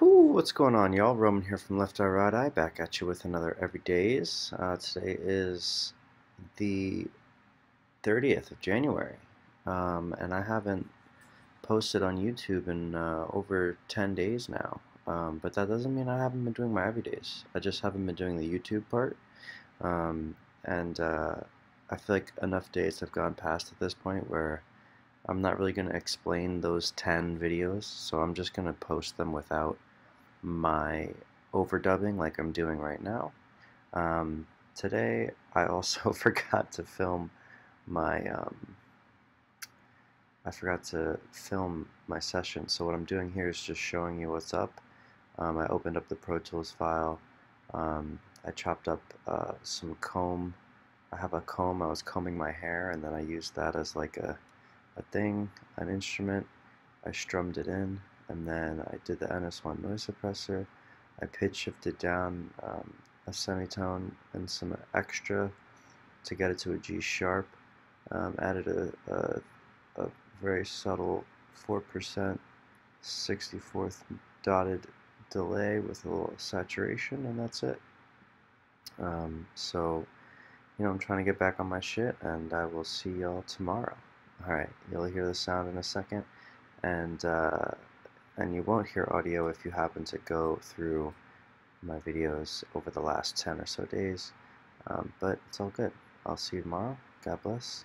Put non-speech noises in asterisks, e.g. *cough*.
Whoo, what's going on, y'all? Roman here from Left Eye Right Eye, back at you with another Everydays. Uh, today is the 30th of January, um, and I haven't posted on YouTube in uh, over 10 days now. Um, but that doesn't mean I haven't been doing my Everydays. I just haven't been doing the YouTube part. Um, and uh, I feel like enough days have gone past at this point where I'm not really going to explain those 10 videos, so I'm just going to post them without my overdubbing like I'm doing right now. Um, today I also *laughs* forgot to film my um, I forgot to film my session. So what I'm doing here is just showing you what's up. Um, I opened up the Pro Tools file. Um, I chopped up uh, some comb. I have a comb. I was combing my hair and then I used that as like a, a thing an instrument. I strummed it in and then I did the NS1 noise suppressor. I pitch shifted down um, a semitone and some extra to get it to a G sharp. Um, added a, a, a, very subtle 4% 64th dotted delay with a little saturation, and that's it. Um, so, you know, I'm trying to get back on my shit, and I will see y'all tomorrow. Alright, you'll hear the sound in a second, and uh, and you won't hear audio if you happen to go through my videos over the last 10 or so days. Um, but it's all good. I'll see you tomorrow. God bless.